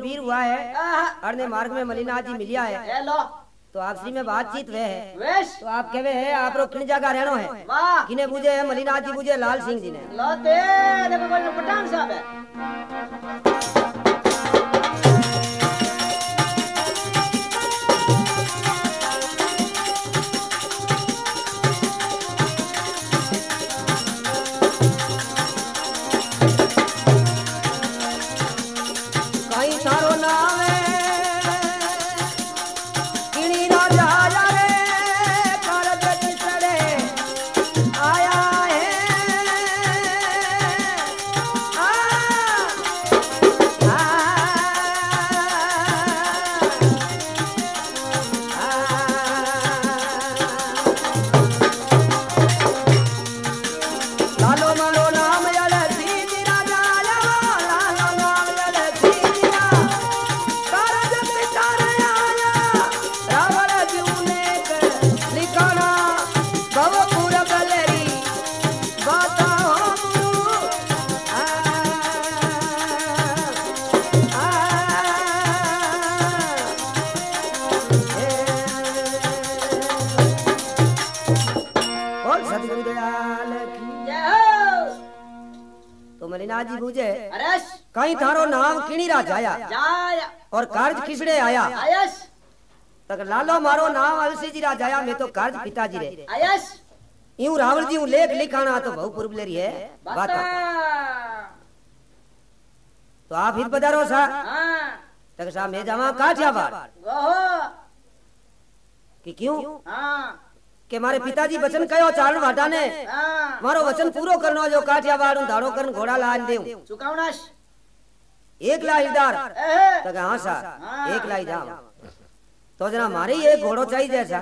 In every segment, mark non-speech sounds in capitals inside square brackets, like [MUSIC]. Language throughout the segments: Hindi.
वीर हुआ है। अरने मार्ग में मलिनाथ जी मिलिया है। तो आपसी में बातचीत वे है। तो आप कहे है आप लोग किन जगह रहनो है। किने बुझे है मलिनाथ जी बुझे लाल सिंह जी ने। पठान साहब है। कहीं थारो नाम किणी राज आया। जाया और कार्य किसने आया? तक लालो मारो नाम अलसी जी राज आया मैं तो कार्य पिताजी रे। यूँ रावण जी यूँ लेख लिखाना तो बहु पूर्व ले रही है। बात। तो आप हित बजारो सा। हाँ। तक सा मैं जावा काठियावाड़ गो कि क्यों? हाँ। के मारे पिताजी वचन कयो चारण वाटा ने। हाँ। मारो वचन पूरो करनो जो काठियावाड़ धाड़ो करन घोड़ा लान देऊ। चुकावनाश। एक लाइदार एहे तक हाँ सा हाँ। एक लाई जाओ। तो जरा मारे ही एक घोड़ो चाहिए जैसा।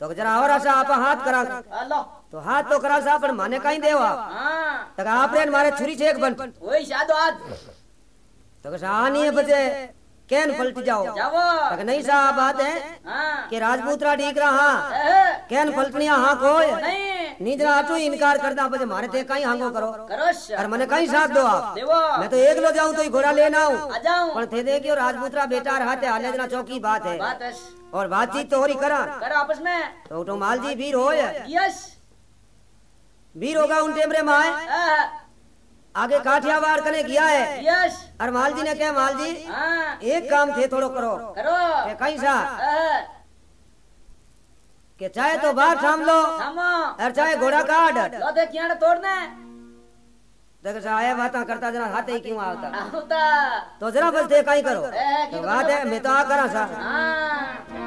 तो जरा और आशा आप हाथ करा। तो हाथ तो करा सा, पर माने कहीं देवा हाँ तक आप रे मारे छुरी एक बन। वही शादो आज तक आनी है बचे कैन पलट जाओ। तक नहीं सा बात है हाँ कि राजपूतरा ठीक रहा एहे कैन पलटनिया हाँ कोई? नीजरा हटू इनकार करदा बचे मारे ते कहीं हांगो करो। करोश और मने कहीं साथ दो आप। मैं तो एक लो जाऊँ तो ही घोड़ा लेना हूँ आ जाऊँ। पण थे दे कि राजपूतरा बेटा रहते हाले जना चौकी बात है। बात है। और बातचीत तो हो रही करा। करो आपस में। तो उठो माल जी वीर हो यस। वीर होगा उन टेमरे माए हाँ आगे काठियावाड़ कने गया है। यस। और माल जी ने कहा माल जी हाँ। एक काम थे थोड़ो करो। करो। कहीं सा के चाहे तो बाहर थाम लो और चाहे घोड़ा काट लो देख कियाड़े तोड़ने देख जा आया बात करता जरा हाथ ही क्यों आता तो जरा बस देख कहीं करो बात है मैं तो आ करा सा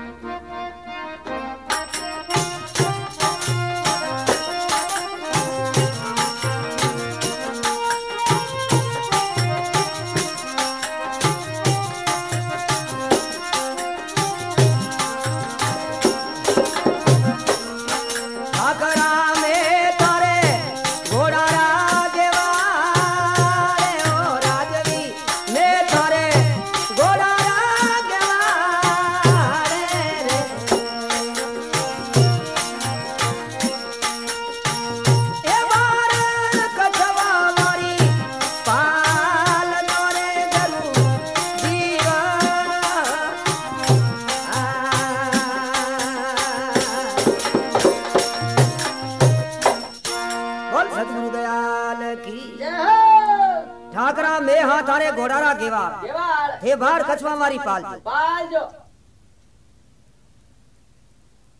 सतगुरु दयाल की ठाकरा में हाथ थारे घोड़ारा गेवार हे बार कछवा मारी पाल जो।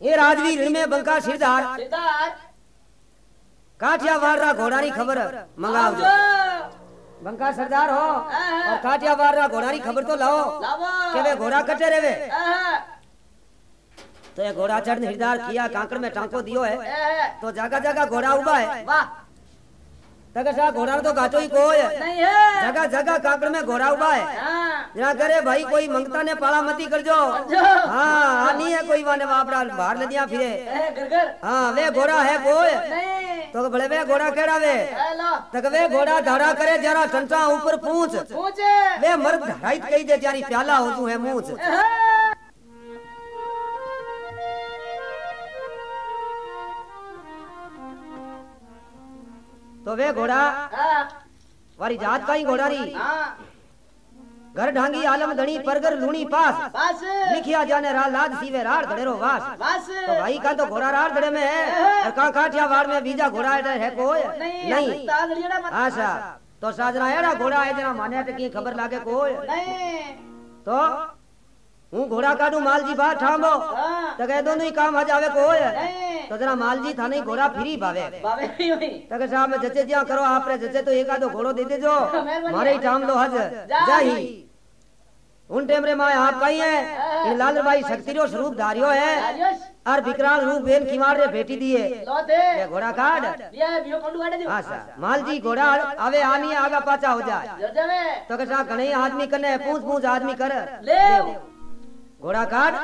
ये राजवीर में बंका सिरदार। काठियावाड़ रा घोड़ारी खबर मंगाओ जो। बंका सरदार हो और काठियावाड़ रा घोड़ारी खबर तो लाओ। के वे घोड़ा कटे रेवे एहे तो ये घोड़ा चढ़ हिरदार किया कांकड़ में टांको दियो है तो जगह जगह घोड़ा उबा है। घोड़ा तो घाटो ही कोई है। नहीं है। जगह जगह कांकड़ में घोड़ा उबा है। हाँ। जरा करे भाई कोई मंगता ने पाला मती कर जो जो हाँ आनी है कोई माने बापड़ा बाहर नदियाँ फिरे। एहे घर घर। हाँ वे घोड़ा है कोई नहीं। तो बड़े वे घोड़ा केड़ा वे। तक वे घोड़ा धारा करे जरा टंटा ऊपर पूछ। वे मर्द धराई कही दे जारी प्याला हो तू है मूछ। तो वे घोड़ा वारी जात का ही घोड़ा रही घर ढांगी आलम धनी परगर लूणी पास। लिखिया जाने रा लाज सीवे राड़ धड़ेरो वास। तो भाई का तो घोड़ा राड़ धड़े में है। और का काठियावाड़ में बीजा घोड़ा है है कोई? नहीं आशा तो साजरा एड़ा घोड़ा है जना माने की खबर लागे कोई? तो हूँ घोड़ा काटू माल जी बात ठामो तो कह दोनों ही काम आ जावे कोई? तजरा माल जी थाने घोड़ा फ्री भावे तक साहब में जचे जिया करो आप जचे तो एक आधो घोड़ो दे देजो मारे ही टाम लो हज जा उन टाइम रे माए आप कहीं है लाल भाई शक्ति रो स्वरूप धारियो है और विकराल रूप बेन किमार रे बेटी दिए ये घोड़ा काट हाँ सर माल जी घोड़ा आवे आनी आगा पाचा हो जाए तो कसा घणे आदमी कने पूछ पूछ आदमी कर ले घोड़ा काट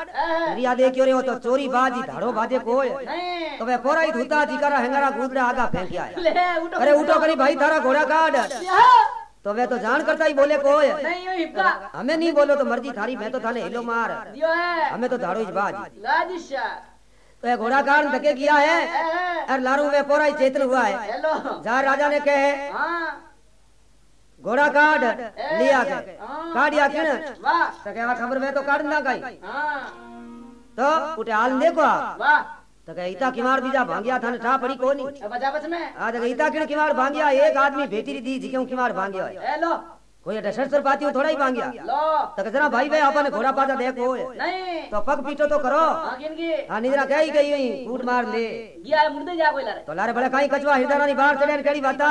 रिया देखियो रे वो तो चोरी बाजी धाड़ो बाजे कोई नहीं। तो वे पोरा ही धूता जिकारा हेंगारा गुदरा आगा फेंकिया है अरे उठो करी भाई थारा घोड़ा काट तो वे तो जान करता ही बोले कोई नहीं हिप्पा हमें नहीं बोलो तो मर्ज़ी थारी मैं तो थाने हिलो मार। है। हमें तो धाड़ो ही बाज राजेश तो ये घोड़ा काट धके किया है। और लारू वे पोरा ही चेतन हुआ है। जार राजा ने कहे हाँ। घोड़ा काट लिया के काटिया किन? वाह। तो क्या खबर में तो काट ना गई? हाँ। तो उठे हाल देखो वाह। तो कहे इता किमार बीजा भांगिया थाने ठा पड़ी कोनी। अब बचा बच में। आ आज गीता किन किमार भांगिया? एक आदमी भेटी दी जी क्यों किमार भांगिया है। हेलो कोई डसर सर पाती हो थोड़ा ही भांगिया। लो। तो जरा भाई भाई अपन घोड़ा पाता देखो नहीं। तो पग पीटो तो करो। हाँ किन की। हाँ निजरा कही गई हुई फूट मार ले। गया है मुर्दे जा कोई लारे। तो लारे बड़े काई कचवा हृदय रानी बाहर चढ़े कड़ी बाता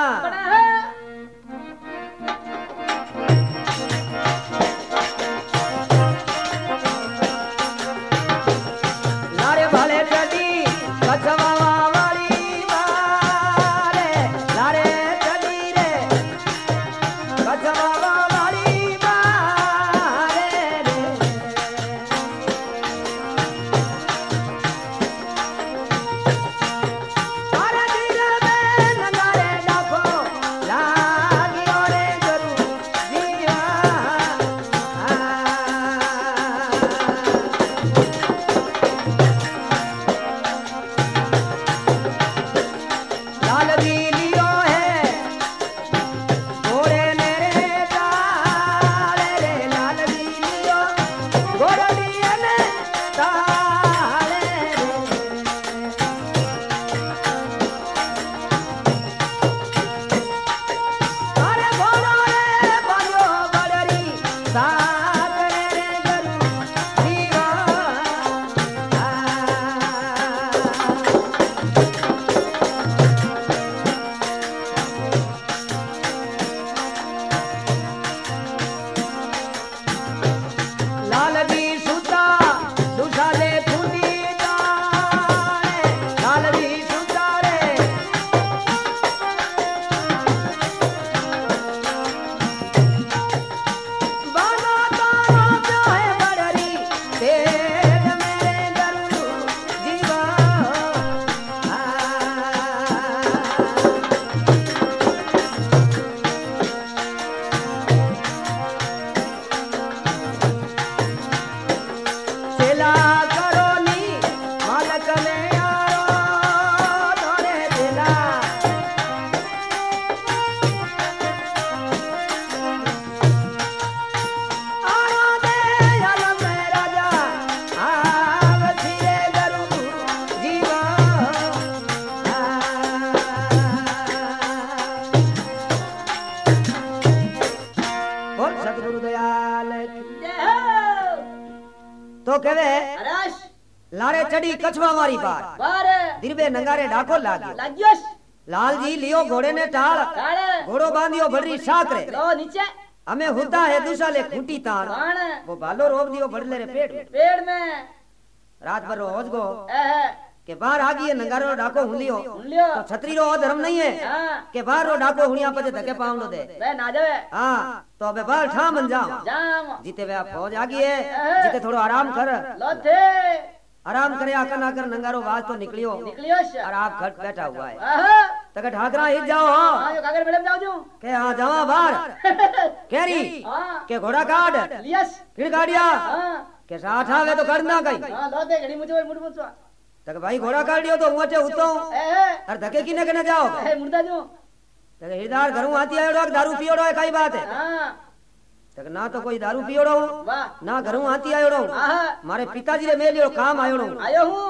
नंगारे डाको लागी। लाग्योश। लाल जी लियो घोड़े ने टाल। काड़े घोड़ो बांधियो बड़री साकरे लो नीचे। हमें होता है दूसरा खूंटी तान बाण। वो बालो रोक दियो बड़ले रे पेट पेड़ में। रात भर रोज गो के बाहर आ गई नंगारो डाको हुलियो तो छतरी रो धर्म नहीं है। हाँ। के बाहर रो डाको हुलिया पे धके पावलो दे। वे ना जावे। हाँ तो अबे बाहर ठा मन जाओ जीते वे फौज आ गई है जीते थोड़ो आराम कर। लो थे आराम करे आकर ना कर नंगारो आवाज़ तो निकलियो। निकलियोश और आप घट बैठा हुआ है। तक ठाकरा हिट जाओ हाँ। हाँ जाओ जो। के हाँ जावा बाहर। [LAUGHS] केरी हाँ। के घोड़ा काट। लियस। फिर गाड़िया। हाँ। के साथ आवे तो करना गई हाँ लो दे घड़ी मुझे मुड़ मुझे। तक भाई घोड़ा काट दियो तो ऊँचे उतो और धके किने कने जाओ एह मुर्दा जो। तक हिरदार घरों आती है दारू पियोड़ो है कई बात है। हाँ। तक ना तो कोई दारू पियोड़ो ना घरों आती आयोड़ो हूँ। आहा। मारे पिताजी रे मेलियो काम आयोड़ो। हूँ। आयो हूँ।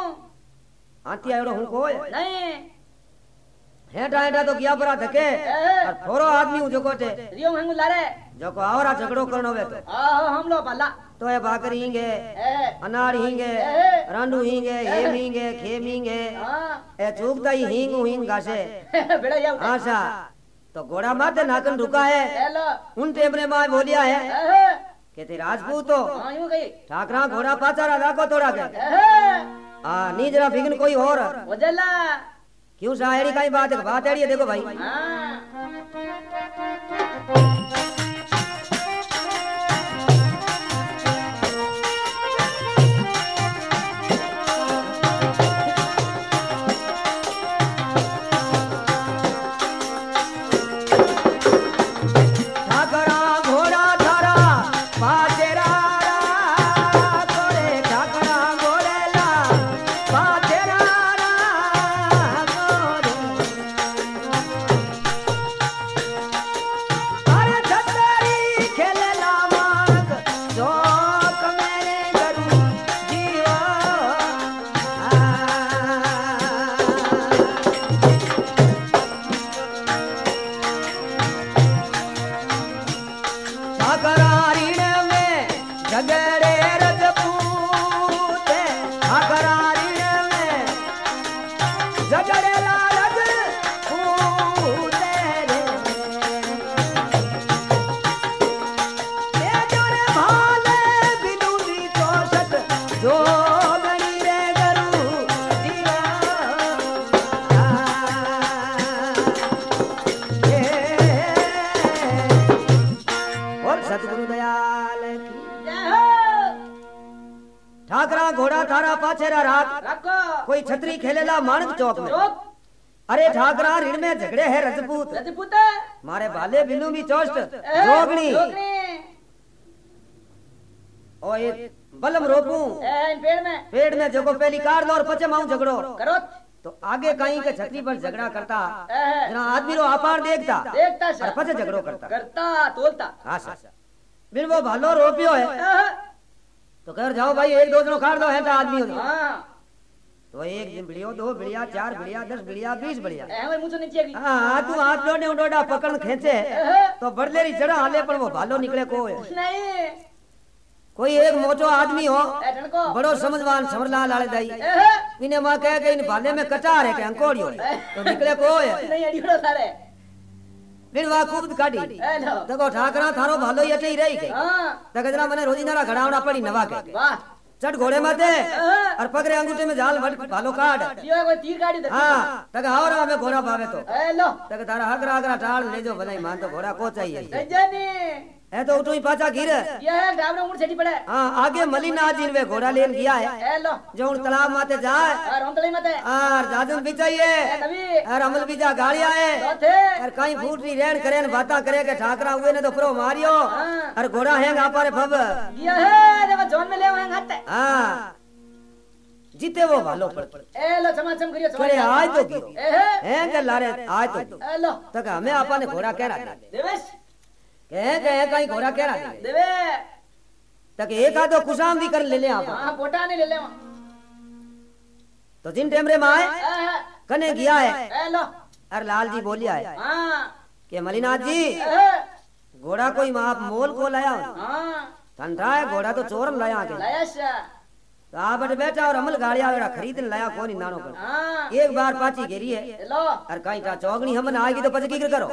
आती आयोड़ो हूँ कोई? नहीं। हेठा हेठा तो किया परा धके और थोरो आदमी हूँ जोको टे रियो हंगु लारे। जोको आवरा झगड़ो करनो वे तो। आहो हम लो भला तो ये भाकर हींगे अनार हींगे। रांडू हींगे हेम हींगे खेम हींगे। हाँ ए चूकता ही हींग हींग घासे [LAUGHS] बेड़ा जाओ। आशा तो घोड़ा माथे नाकन रुका है। उन तो टेमरे माँ बोलिया है। कहते राजपूत हो। ठाकरा घोड़ा पाचारा को। थोड़ा गया आ नी जरा फिगन कोई और। क्यों सा बात है? बात है देखो भाई। थारा रात। कोई छतरी खेलेला माणक चौक में। अरे ठाकरा ऋण में झगड़े है रजपूत। रजपूत मारे भाले बिनु भी चौस्ट जोगनी और ये बलम इन पेड़ में पेड़ में जगो पहली कार लो और पचे माऊ झगड़ो। करो तो आगे कहीं के छतरी पर झगड़ा करता जना आदमी रो आपार देखता देखता और पचे झगड़ो करता। करता तोलता। हाँ सर। बिन वो भालो रोपियो है। तो कह जाओ भाई एक दो जनो खार दो है तो आदमी हो हाँ। तो एक दिन बिड़ियो दो बिड़िया चार बिड़िया दस बिड़िया बीस बिड़िया हाँ तू हाथ डोडे डोडा पकड़ खेचे। तो बड़लेरी चढ़ा हाले पर वो भालो निकले को कोई एक मोटो आदमी हो बड़ो समझवान समरलाल आले दाई। इन्हें माँ कह के इन भाले में कटार है के अंकोड़ियो तो निकले को है नहीं अड़ियो सारे फिर वहाँ खूब काटी हेलो देखो ठाकरा थारो भालो ही अटे ही रही के हाँ तकजरा मने रोजिनारा घड़ावना पड़ी नवा के वाह चढ़ घोड़े माते एहे और पकड़े अंगूठे में जाल भट भालो काट दियो कोई तीर गाड़ी दे हाँ तक आओ रहा में घोड़ा पावे तो हेलो तक तारा ले जो मान तो है तो उठो ही पाचा गिर ये है डाबरे मुड़ सेठी पड़े। हाँ आगे मलिना जी वे घोड़ा लेन गया है। हेलो जो उन तालाब माते जाए। और हम तले मत है और जादू भी चाहिए और अमल बीजा गाड़िया है। चौथे और कहीं फूटरी रेन करे न बाता करे के ठाकरा हुए ने तो प्रो मारियो। हाँ। और घोड़ा हैंग आपारे फब। ये है देखो जोन में ले हुए हाथ। हाँ। जीते वो भालो पड़ हेलो चमाचम करियो करे आज तो गिरो। एहे हैं। के लारे आज तो। हेलो तक हमें आपा ने घोड़ा कह रहा देवेश। घोड़ा कह रहा देवे तक एक भी कर ले ले आप हाँ पोटा नहीं ले ले तो जिन कने गया है और लाल जी बोलिया है कि मलिनाथ जी घोड़ा कोई आप मोल को लाया ठंडा है घोड़ा तो चोरन लाया के तो बैठा और अमल गाड़िया वेड़ा खरीद लाया कोनी नानो कर एक बार पाची घेरी है और कहीं चौगनी हमन आएगी तो पचकी करो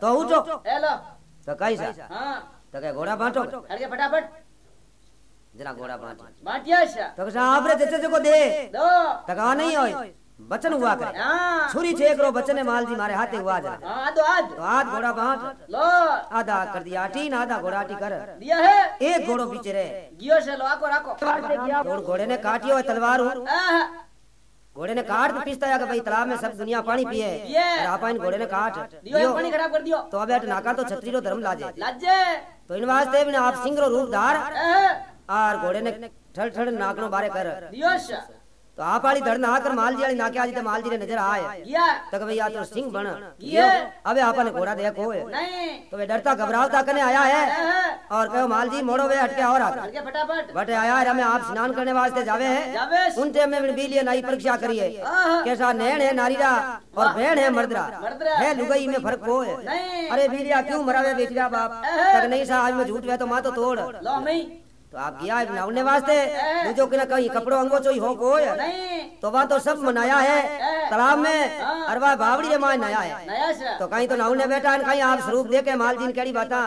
तो उठो तो कहीं सा तो कहे घोड़ा बांटो। के फटाफट। जरा घोड़ा बांटो। बाटिया सा तो कहा आप रे को दे। दो। तो कहा नहीं होई। बचन हुआ करे। छुरी छेक रो बचने माल जी मारे हाथे हुआ जा हाँ तो हाथ घोड़ा बांट। लो। आधा कर दिया टीन आधा घोड़ा टी कर। दिया है। एक घोड़ो पीछे रहे। गियो से लो आको तो घोड़े ने काटियो है तलवार हूँ। आहा घोड़े ने काट तो पीसता है भाई तालाब में सब दुनिया पानी पिए। आप इन घोड़े ने काट। दियो पानी खराब कर दियो। तो अब अट नाका तो छतरी रो धर्म लाजे। लाजे। तो इन वास्ते भी आप सिंह रो रूप धार। और घोड़े ने ठड़ ठड़ नाकनो बारे कर। दियो तो आप वाली धड़ ना कर माल जी वाली नाके आज तो माल जी ने नज़र आए। तक भैया तो सिंह बन। अबे आपा ने घोड़ा देखो है तो वे डरता घबरावता करने आया है। और कहो माल जी मोड़ो वे हटके और फटाफट। बटे आया है हमें आप स्नान करने वास्ते जावे हैं। उनसे में भी लिए नाई परीक्षा करिए। कैसा नैन है नारीरा? और बहन है मर्दरा। है लुगाई में फ़र्क हो? है अरे बीलिया क्यों मरावे बेटिया बाप? तक नहीं सा आज में झूठ वे तो माँ तो तोड़। तो आप गया है नाउने वास्ते? जो कि ना कहीं कपड़ों अंगो चोई हो को नहीं तो वह तो सब मनाया है। तालाब में हाँ। अरवा बावड़ी रे माँ नया है। नया तो कहीं तो नाउने बैठा है, कहीं आप स्वरूप देखे के माल दिन केड़ी बाता।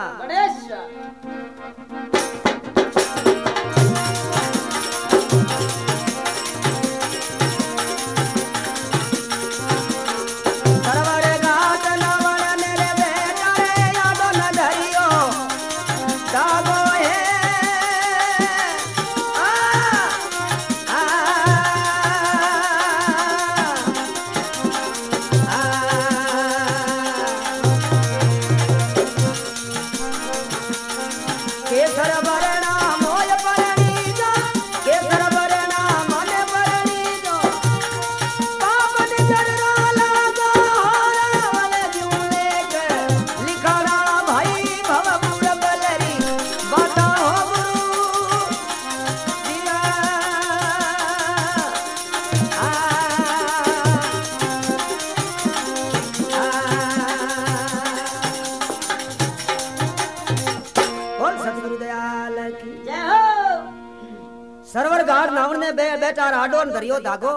लागो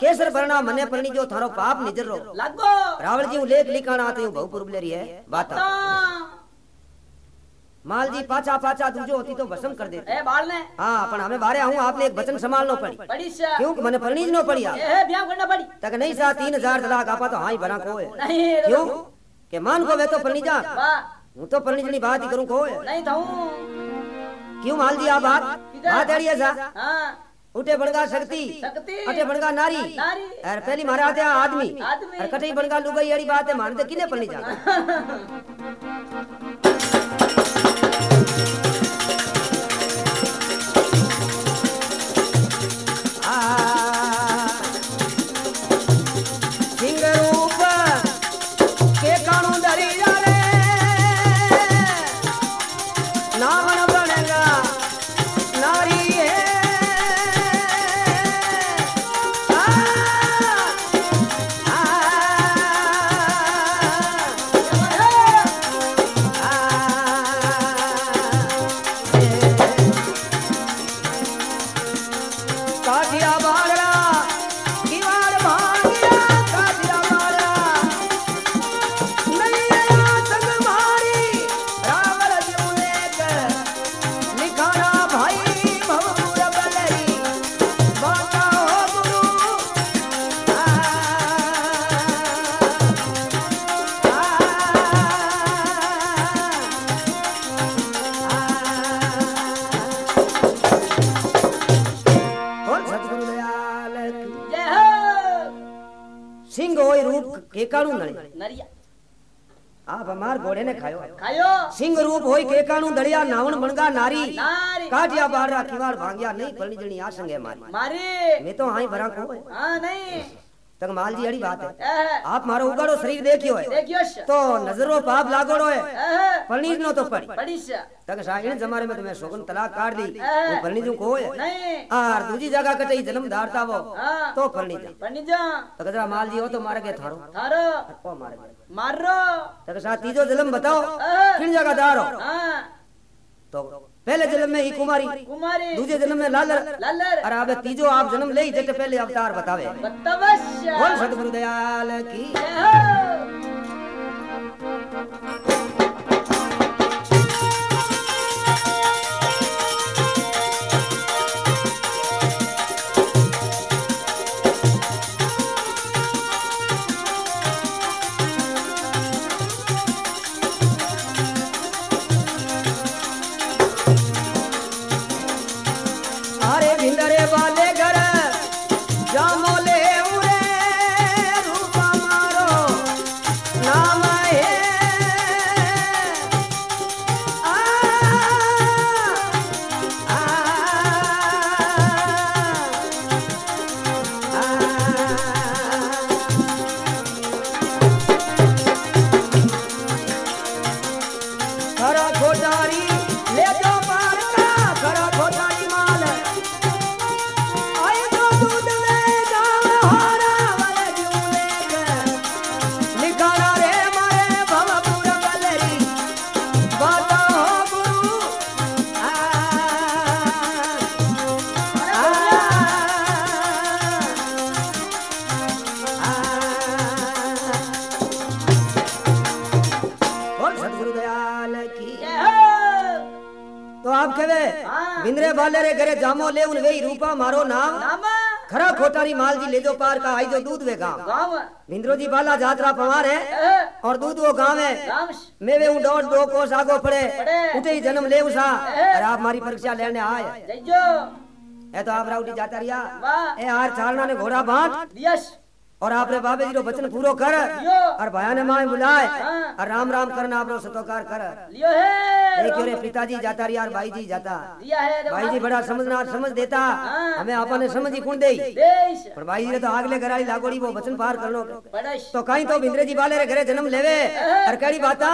केसर भरणा मने परणी जो थारो पाप निजर रो लागो। रावण जी लेख लिखाना आते हूँ बहुपुर बुलेरी है। बात ता माल जी पाचा पाचा दूजो होती तो भस्म कर देते। ए बाल ने हाँ पण हमें बारे आऊँ आपने एक वचन संभालनो पड़ी। सा क्यों? मने परणी नो पड़ी आप ए ब्याह करना पड़ी। तक नहीं सा तीन हज़ार तलाक आपा तो हाँ ही बना को है नहीं क्यों? के मान को वे तो परणी जा। हूँ तो परणी जनी बात ही करूँ को है नहीं था क्यों माल जी आप बात? बात एड़ी ऐसा हाँ। उठे बनगा शक्ति। अठे बनगा नारी। नारी। पहली मारा आते आदमी। आदमी। कटे बनगा लुगाई एड़ी बात है मानते किने परणी जा सिंह [LAUGHS] हमार घोड़े ने खायो खायो सिंह रूप होय के काणू दड़िया नावण बनगा नारी नारी काटिया बाड़ा किवाड़ भांगिया नहीं पलनी जणी आ संगे मारी मारी मैं तो है। हाँ तक माल जी अड़ी बात है। आप मारो उगाड़ो शरीर देखियो है। तो नजरो पाप लागोड़ो है। ए नो तो पड़ी। तक सागिन जमाने में तुम्हें शोगन तलाक काट दी। हाँ। वो पलनी जो को है नहीं। आर दूजी जगह कटई जन्म धारता वो। हाँ। तो पलनी जा। तक जरा माल जी हो तो मारे के थारो। थारो। को मारे मारो। तक सा तीजो जन्म बताओ। हाँ। किन जगह दारो? हाँ। तो पहले जन्म में ही कुमारी कुमारी। दूसरे जन्म में लालर। और अब तीजो आप जन्म ले ही जट पहले अवतार बतावे। बोल सतगुरु दयाल की। बाले रे घरे जामो ले उन वेई रूपा मारो नाम। खरा खोटारी माल जी ले जो पार का आई जो दूध वे गाँव। भिंद्रो जी बाला जात्रा पवार है और दूध वो गाँव है। मैं वे ऊ डोट दो कोस आगो पड़े। उठे ही जन्म ले उसा और आप मारी परीक्षा लेने आए। ए तो आप राउटी जाता रिया। ए हार चालना ने घोड़ा बाँध दियस और आपरे बाबे जी रो वचन पूरो कर। और भाया ने माए बुलाए। और राम राम करना आपरो सतोकार कर। लियो है। देखियो रे पिताजी जाता रिया और भाई जी जाता। है भाई जी बड़ा समझना समझ देता। हाँ। हमें आपने समझ ही कौन दे। पर भाई जी ने तो आगले घराली लागोड़ी वो वचन पार करनो तो कहीं तो बिंद्रे जी बाले रे घरे जन्म लेवे। और कड़ी बाता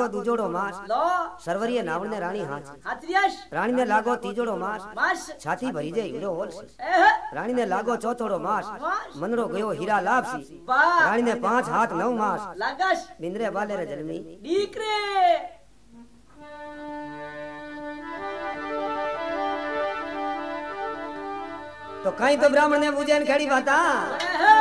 લાગો દુજોડો માસ લો સરવરીએ નાવણ ને રાણી હાથ હાત્રિયસ રાણી ને લાગો ત્રીજોડો માસ માસ છાતી ભરી જાય હીરો હોલ એહ રાણી ને લાગો ચોથોડો માસ મંદડો ગયો હીરા લાભસી બા રાણી ને પાંચ હાથ નવ માસ લાગસ બિંદરે બાલે રે જન્મી દીકરે તો કઈ તો બ્રાહ્મણ ને પૂજે ને ખેડી બાતા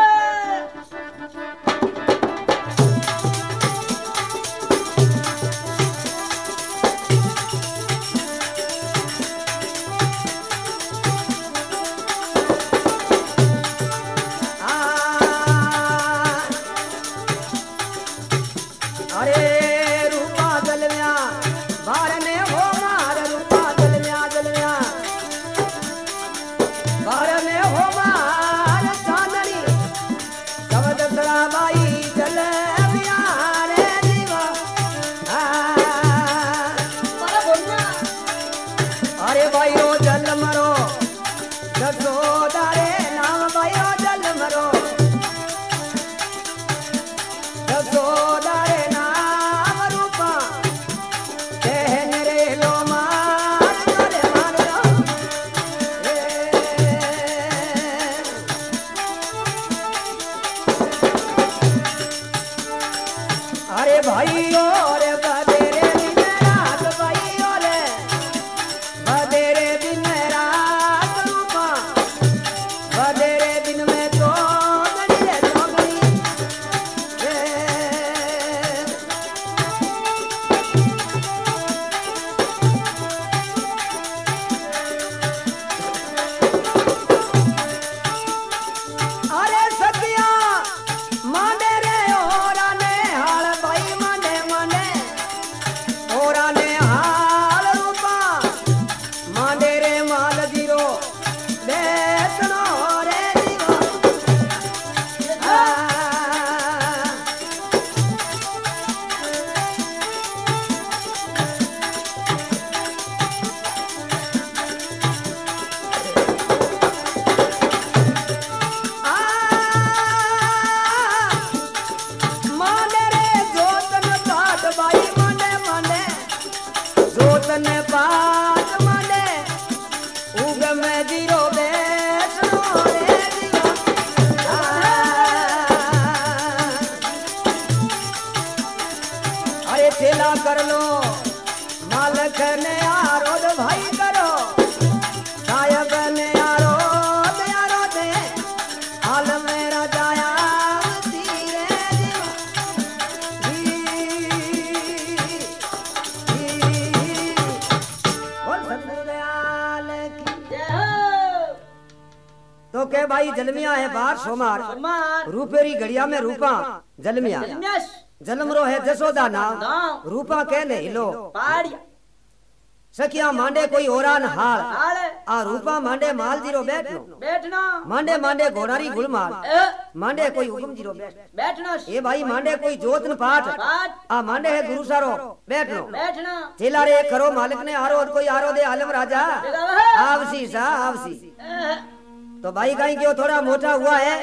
तो भाई जलमिया है बार सोमार। रूपेरी घड़िया में रूपा जलमिया। जलमरो है जसोदा नाम। रूपा कहने हिलो। सखिया मांडे कोई ओरान हाल। आ रूपा मांडे माल ज़ीरो बैठनो। बैठना। मांडे मांडे घोड़ारी गुलमाल। मांडे कोई हुक्म ज़ीरो बैठना। ये भाई मांडे कोई जोतन पाठ। पाठ। आ मांडे है गुरु सारो। बैठनो। बैठना। चेला रे करो मालिक ने आरो कोई आरो दे आलम राजा। आवसी सा आवसी। तो भाई कहीं क्यों थोड़ा मोटा हुआ है?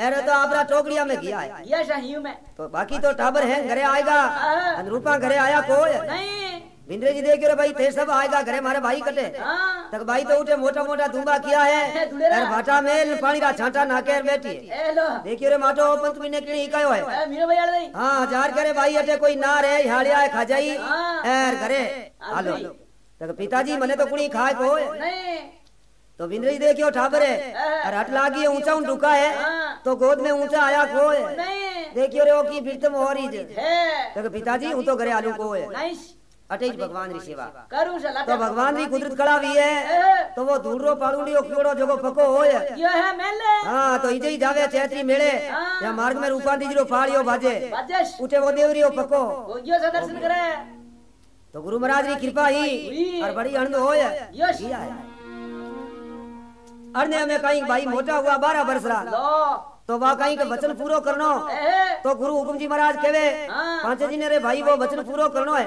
अरे तो आपरा टोकरिया में गया है। ये सही में। तो बाकी तो टाबर है घरे आएगा। हाँ। अनुरूपा घरे आया कोई? नहीं। बिंद्रे जी देख रे भाई थे सब आएगा घरे मारे भाई कटे। हाँ। तक भाई तो उठे मोटा मोटा दूंबा किया है। और भाटा में पानी का छांटा नाके बैठी। है देखियो रे माटो पंत महीने किणी कयो है। ए, मीरो भैया नहीं हाँ जार करे भाई अटे कोई ना रे हाड़िया है खा जाई हाँ। एर घरे हालो तक पिताजी मने तो कुणी खाए को नहीं। तो बिंद्रे जी देखियो ठाबर है। और हट लागी ऊँचा ढुका है। तो गोद में ऊँचा आया को है देखियो रे की बिरतम हो रही है तक पिताजी हूँ तो घरे आलू को है अटेज भगवान री सेवा। तो भगवान री कुदरत कड़ा भी है। तो वो धूड़ो पाड़ूड़ियो कीड़ो जगो पको है मेले। हाँ तो इजे ही जावे चैत्री मेले। हाँ। या मार्ग में रूपा दीजरो फाड़ियो बाजे। उठे वो देवरियो पको दर्शन करे तो गुरु महाराज की कृपा ही। और बड़ी अणंद है। अरने में कहीं भाई मोटा हुआ बारह वर्ष रहा। तो वह कहीं के वचन पूरो करनो। तो गुरु हुकुम जी महाराज कहवे हाँ। पाँच जी ने रे भाई वो वचन पूरो करनो है।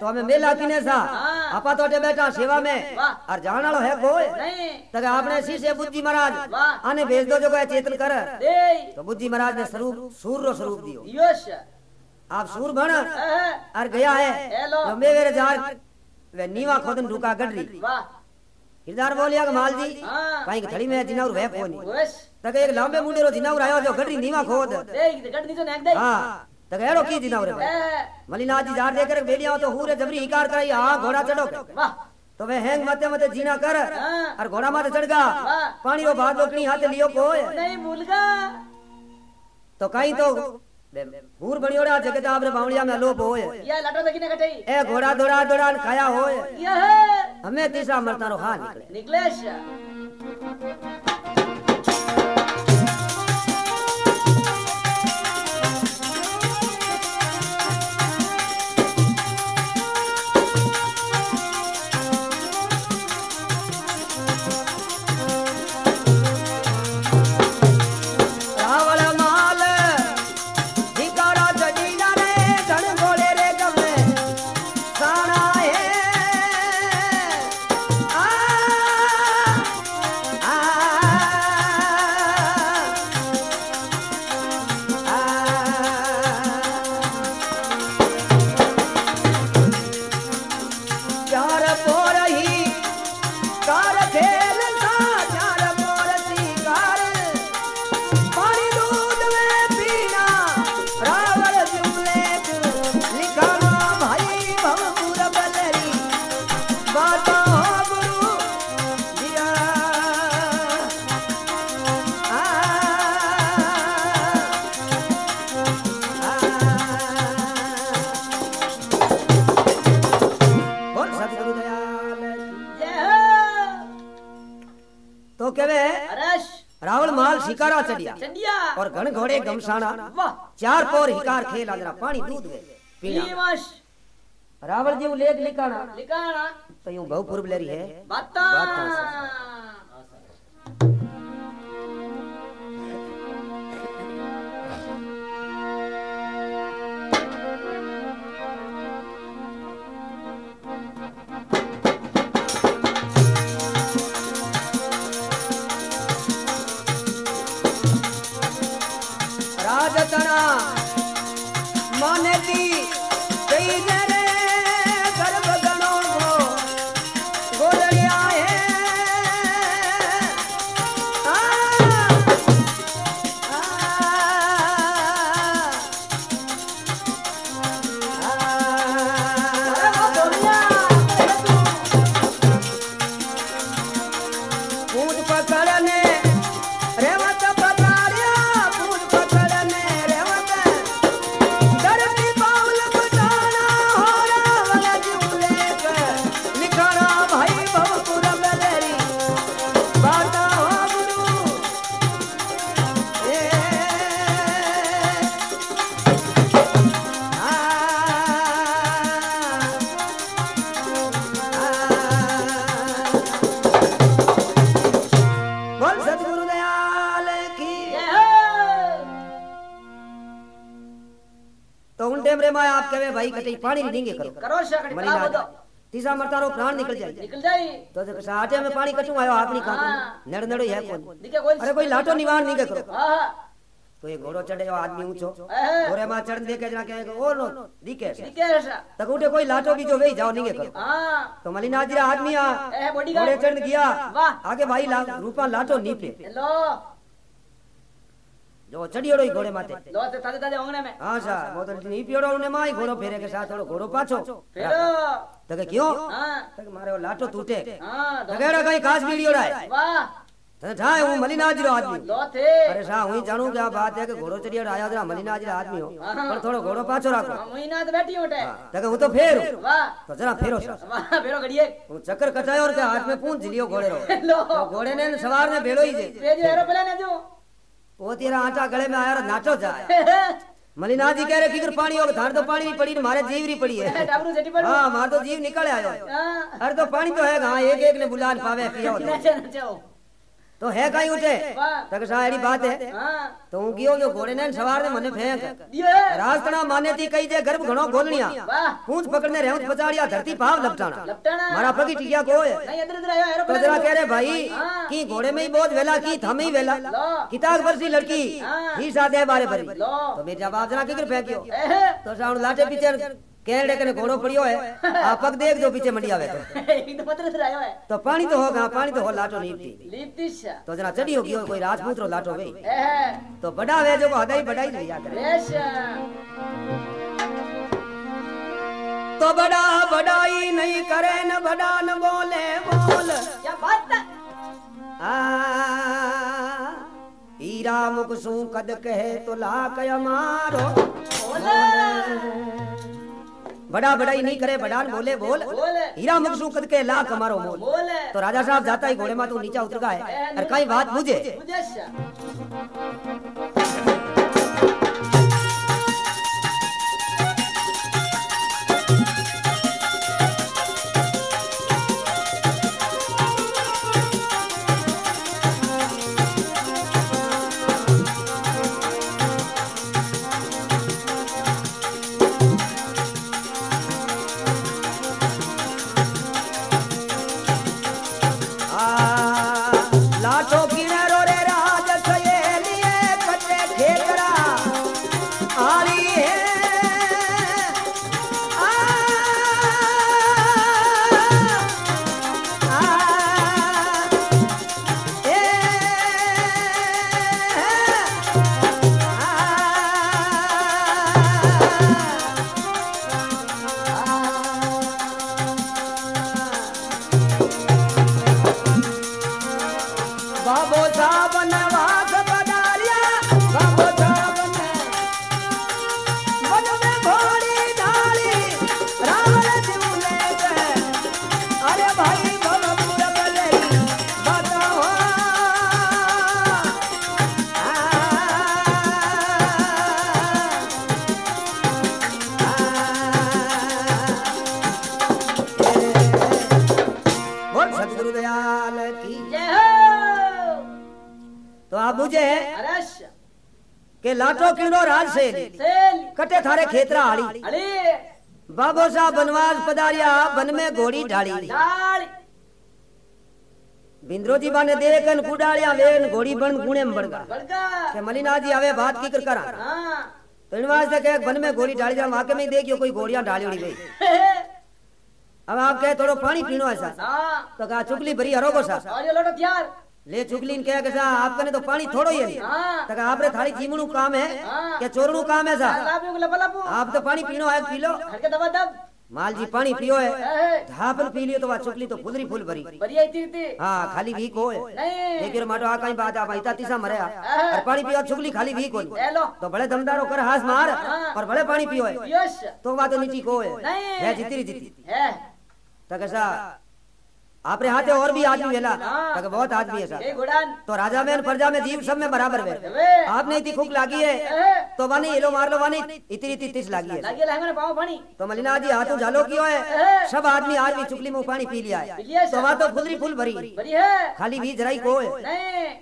तो हमें मेला किने सा। हाँ। आपा तो अटे बैठा सेवा में। और जान वालो है कोई? तक आपने शीशे बुद्धि महाराज आने भेज दो जो चेतन कर। तो बुद्धि महाराज ने स्वरूप सूर रो स्वरूप दियो। आप सूर बन और गया है। लंबे वेरे जार वे नीवा खोदन ढुका गडरी वाह। किरदार बोलिया कि माल जी हाँ। कहीं थड़ी में जिनावर वे कोनी तक एक लंबे मुंडे रो जिनावर आयो जो गडरी नीवा खोद। दे गड नीचे नाक दे हाँ तक एड़ो की जिनावर भाई। मलिनाथ जी जार देकर बेलिया तो हूरे जबरी हिकार कराई हाँ घोड़ा चढ़ो। वाह। तो वे हैंग मते मते जीना कर हाँ। और घोड़ा माथे चढ़ गा पानी रो भाग लोकनी हाथ लियो कोय। नहीं भूल गा तो कहीं तो हूर बणियोड़ा जगत आपरे बावड़िया में लोप होए। ये लटो देखी कटई ए घोड़ा दौड़ा दौड़ा खाया होए। ये हमें तीसरा मरता रो हाँ निकले निकलेश वाह। चार पोर हिकार खेल आदरा पानी दूध वे पीना रावल रावण जी लेख लिखाना लिखाना तो यूँ बहुपुर लेरी है। बता। पानी नहीं करो करो। शकड़ी ताला बदो तीसरा मरतारो प्राण निकल जाए। निकल जाई तो जो साटे में पानी कटू आयो आप नहीं हाँ। नड़ नड़ो है कौन कोई। अरे कोई लाटो निवार नहीं करो। हाँ हाँ। तो ये घोड़ो चढ़े आदमी ऊंचो। घोड़े में चढ़ दे के जना कहे ओ नो दिखे। दिखे तक उठे कोई लाटो भी जो वे जाओ नहीं करो। हाँ। तो मलिना जी आदमी आ। ए बॉडीगार्ड। घोड़े चढ़ गया। वाह। आगे भाई ला, रूपा लाटो नीपे। हेलो। जो चढ़ियोड़ो ही घोड़े माथे। लो ते ताजे ताजे अंगने में। हाँ सा वो तो नहीं पियोड़ो उन्हें माई घोड़ो फेरे के साथ थोड़ो घोड़ो पाछो। फिर। तक क्यों? हाँ। तक मारे वो लाटो टूटे हाँ तगेड़ा कहीं कास बीड़ियोड़ा है वाह। तने ठाए हूँ मलिना जी रो आदमी। लो थे। अरे सा हुई जानू क्या बात है कि घोड़ो चढ़ियोड़ा आया जरा मलिना जी रा आदमी हो। पर थोड़ो घोड़ो पाछो रखो। हम महीना तो बैठी होटे तक हूँ तो फेर। वाह। तो जरा फेरो सा। वाह फेरो घड़िए हूँ चक्कर कटायो और के हाथ में पूंछ लियो घोड़े रो। [LAUGHS] लो। तो घोड़े ने सवार ने भेड़ो ही दे भेजो एरोप्लेन है जो वो तेरा आटा गले में आया नाचो जाए। [LAUGHS] मलिना जी कह रहे किधर पानी होगा धार तो पानी नहीं पड़ी मारे जीव जीवरी पड़ी है। हाँ मार तो जीव निकल आयो। हाँ। अरे तो पानी तो है हाँ एक एक ने बुलान पावे पियो तो। तो है कहीं उठे? तक सा एड़ी बात है। तो हूँ। कियो जो घोड़े ने सवार ने मने फेंक। रास्तना माने थी कई जे गर्भ घणो गोलनिया पूंछ पकड़ने रहूँ पचाड़िया धरती पाव लपटाना। मारा पगी टिकिया को है तो जरा कह रहे भाई हाँ। की घोड़े में ही बहुत वेला की थमे ही वेला। किताब बरसी लड़की। हाँ। ही साथे बारे भरी। तो मेरे जवाब जना किकर फेंकियो। तो साउंड लाटे पीछे। केरड़े कने घोड़ो पड़ियो है। आ पग देख जो पीछे मंडी आवे तो। एकदम इधर इधर आयो है तो पानी तो होगा पानी तो हो लाटो नहीं थी लिप्तिश तो जना चढ़ी होगी कोई राजपूत रो लाटो वे एहे तो बड़ा वे जो को हदाई बढ़ाई लिया करे। तो बड़ा बड़ाई नहीं करे न बड़ा न बोले बोल। क्या बात आ हीरा मुख सू कद कहे तो लाक मारो बोले। बड़ा बड़ाई नहीं करे बड़ा बोले, बोल। हीरा मुख सू के लाख हमारो बोल। तो राजा साहब जाता ही घोड़े में तू नीचा उतर गए और कई बात बुझे कटे थारे खेतरा अली बाबो साहब बनवास पधारिया वन में घोड़ी ढाली। बिंद्रो जी बाने देखन कुडालिया वेन घोड़ी बन गुणे में बड़गा। के मलिना जी आवे बात की कर करा। हाँ। इन वास्ते कहे वन में घोड़ी ढाली जा वाके में देखियो कोई घोड़ियाँ ढाली उड़ी गई। [LAUGHS] अब आप कहे थोड़ो पानी पीनो ऐसा हाँ। तो कहा चुगली भरी हरो को सा ले चुगली ने कहे कि सा आपके ने तो पानी थोड़ो ही है। हाँ। तो कहा आपरे थाली चीमणू काम है? हाँ। क्या चोरनू काम है सा आप तो पानी पीनो है पी लो। हड़के दबा दब माल जी पानी पियो है। धापन पी लियो तो वह चुगली तो फुलरी फुल भरी। बढ़िया इतनी इतनी। हाँ खाली वीक हो है नहीं। माटो आ कहीं बात आप इता तीसा मरे और पानी पियो चुगली खाली वीक हो तो बड़े दमदारो कर हाथ मार हाँ। और बड़े पानी पियो है। तो बात तो नीची को है नहीं। है जितनी जितनी है। तो कैसा? आपरे हाथे और भी आदमी वेला ना? तो बहुत आदमी है सर। तो राजा में प्रजा में जीव सब में बराबर वे आपने इतनी खूब लागी है। तो वानी ये लो मार लो वानी। इतनी इतनी तीस लागी है। तो मलिना जी हाथों झालो क्यों है? सब आदमी आदमी चुकली में पानी पी लिया है। तो वहाँ तो फुलरी फुल भरी। है। खाली भी जराई को है नहीं।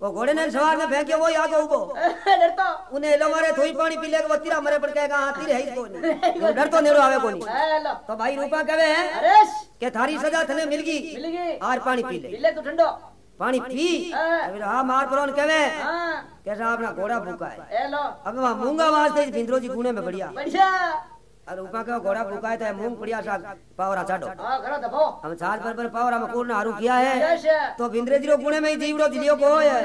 वो घोड़े ने सवार ने फेंक्यो वो आगे उबो डरतो। उन्हें एलो मारे थोड़ी पानी पी ले वो तीरा मरे पड़ कहेगा हाँ तीर है ही कोनी डर तो नेड़ो आवे कोनी तो भाई रूपा कहे है अरे के थारी सजा थने मिल गई। मिल गई। आर पानी पी ले। मिले तू ठंडो। पानी पी। हाँ। अबे हाँ मार परोन कहे हाँ। कैसा अपना घोड़ा भूखा है। हेलो अब वहाँ मूँगा वास्ते भिंद्रो जी गुने में बढ़िया। बढ़िया। और ऊपा का घोड़ा है तो मूंग बढ़िया सा पावरा चाडो हाँ करो दबो। हम साल पर पर पावरा में कोर हारू किया है। तो भिंद्रे जी रो गुणे में ही जीवड़ो दिलियो को है।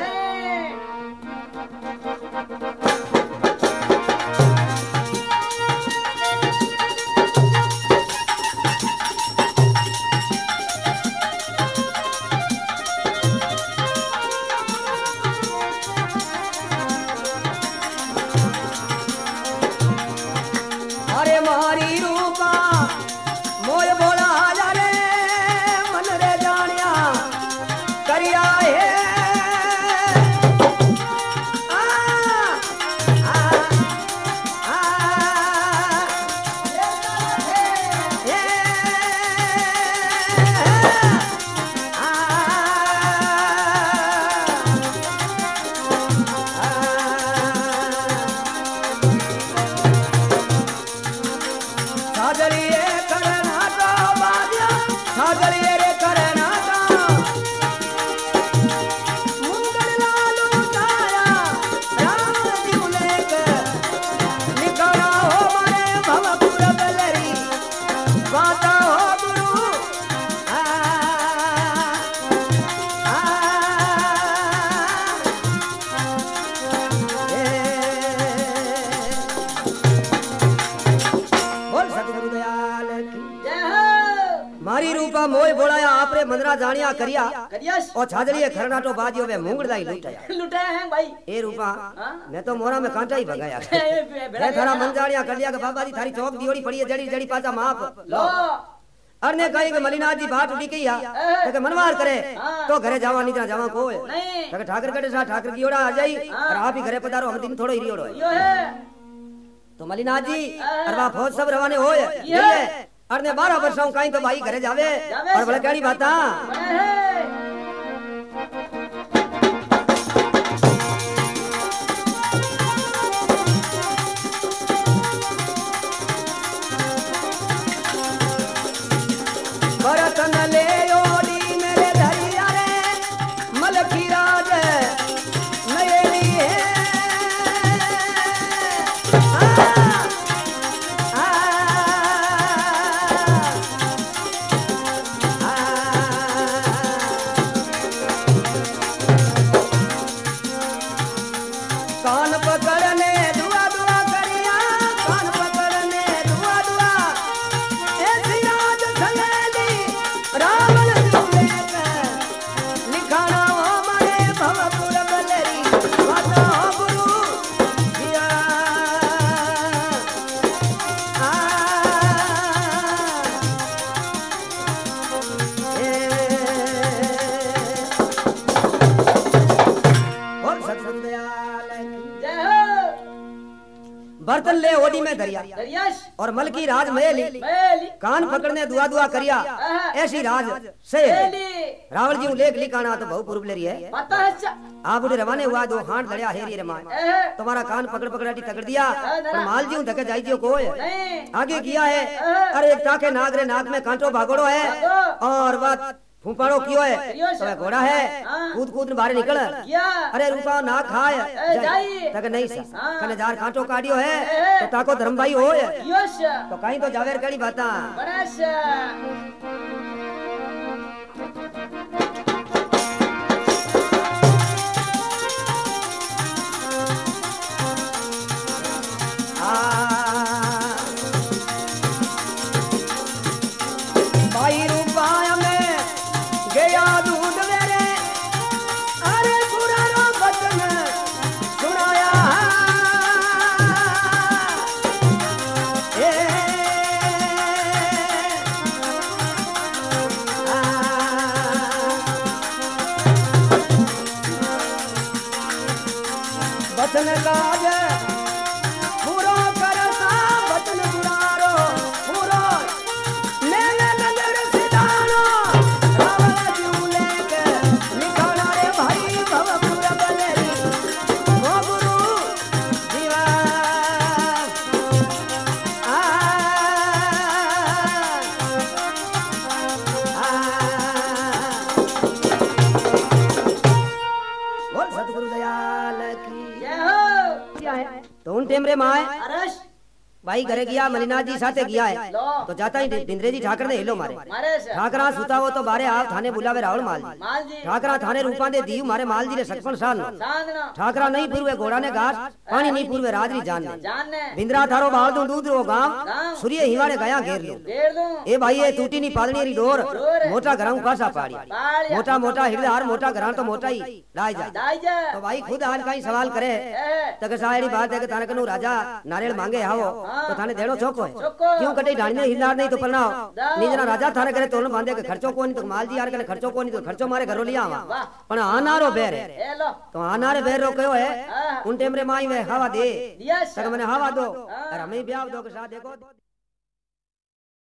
ओ छाजरी है खरनाटो तो बाजियो में मुंगड़ाई लुटाया लुटाया है भाई। ए रूपा मैं तो मोरा में कांटा ही भगाया। [LAUGHS] मैं थारा मनजाड़िया कर लिया के बाबा जी थारी चौक दियोड़ी पड़ी है जड़ी जड़ी पाचा माफ़। लो। अरने कहे के मलिनाथ जी बात उठी की गई के मनवार करे। तो घरे जावा नहीं जावा को नहीं। के ठाकुर कटे सा ठाकुर की ओड़ा आ जाई। और आप ही घरे पधारो हम दिन थोड़ो ही रियोड़ो। तो मलिनाथ जी अरवा फौज सब रवाने होए। अरने बारह वर्षों काई तो भाई घरे जावे। और बड़े कहनी बात बर्तन ले ओडी में दरिया। करियस और मलकी राज महली बेली कान पकड़ने दुआ दुआ करिया। ऐसी राज से। रावण जी लेख लिखाना तो बहु पूर्व ले रही है आप उठे रवाने हुआ दो हाथ लड़िया हेरी रमान तुम्हारा कान पकड़ पकड़ाटी तकड़ दिया। पर माल जी धके जाई दियो को आगे किया है। अरे एक टाके नाग रे नाक में कांटो भागोड़ो है। और बात फूफाड़ो क्यों है? तुम्हें घोड़ा है। कूद कूद बाहर निकल। अरे रूपा ना खाए। तक नहीं सा। हाँ। कने जार खाटो काटियो है। तो ताको धर्म भाई हो। तो कहीं तो जावेर कड़ी बाता। बचन काज टेम भाई घरे गया मलिनाथ जी साथे गया है। तो जाता ही भिंद्रे जी ठाकर ने हेलो मारे। ठाकरा सुता हो तो बारे आप थाने बुलावे राहुल माल जी। जी। ठाकरा थाने रूपा दे दीव मारे माल जी ने सचपन साल नो चांदना ठाकरा नहीं पूर्वे घोड़ा ने घाट पानी नहीं पूर्वे राजरी जान ने। बिंद्रा थारो बाल दूँ दूध रो गाँव। सूर्य हिवाड़े गया घेर लो। घेर ए भाई ये टूटी नहीं पालनी री डोर। मोटा घराऊ कासा पाड़ी मोटा मोटा हृदय हार मोटा घरान तो मोटा ही। तो तक है कि थाने तो देनो चौको है। क्यों कटे ढाणी में हिरनार नहीं तो परनाओ। निजना राजा थाने करे तोलन बांधे के खर्चो कोनी तो माल जी यार करे खर्चो कोनी तो खर्चो मारे घरो लिया आवा